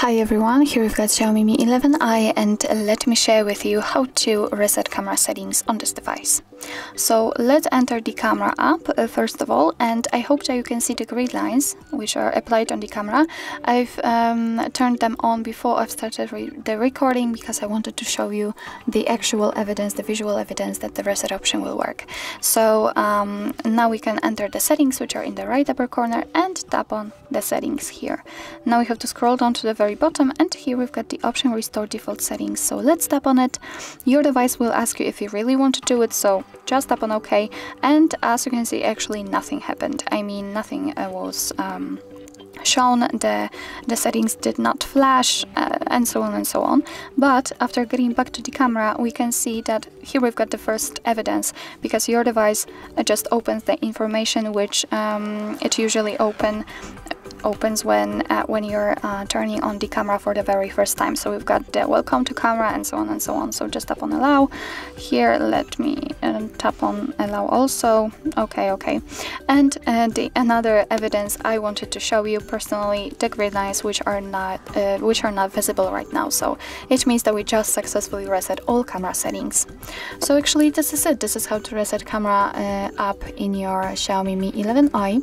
Hi everyone, here we've got Xiaomi Mi 11i and let me share with you how to reset camera settings on this device. So let's enter the camera app uh, first of all and I hope that you can see the grid lines which are applied on the camera. I've um, turned them on before I've started re the recording because I wanted to show you the actual evidence, the visual evidence that the reset option will work. So um, now we can enter the settings which are in the right upper corner and tap on the settings here. Now we have to scroll down to the very bottom and here we've got the option restore default settings. So let's tap on it. Your device will ask you if you really want to do it so just tap on OK and as you can see actually nothing happened. I mean nothing uh, was um, shown, the, the settings did not flash uh, and so on and so on. But after getting back to the camera we can see that here we've got the first evidence because your device uh, just opens the information which um, it usually open opens when uh, when you're uh, turning on the camera for the very first time. So we've got the welcome to camera and so on and so on. So just tap on allow. Here let me uh, tap on allow also. Okay okay. And uh, the another evidence I wanted to show you personally the grid lines which are not uh, which are not visible right now. So it means that we just successfully reset all camera settings. So actually this is it. This is how to reset camera uh, app in your Xiaomi Mi 11i